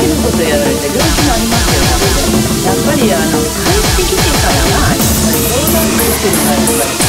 手のことやられて病気もありますよやっぱりあの帰ってきてからがやっぱり相談ってるからやっぱり。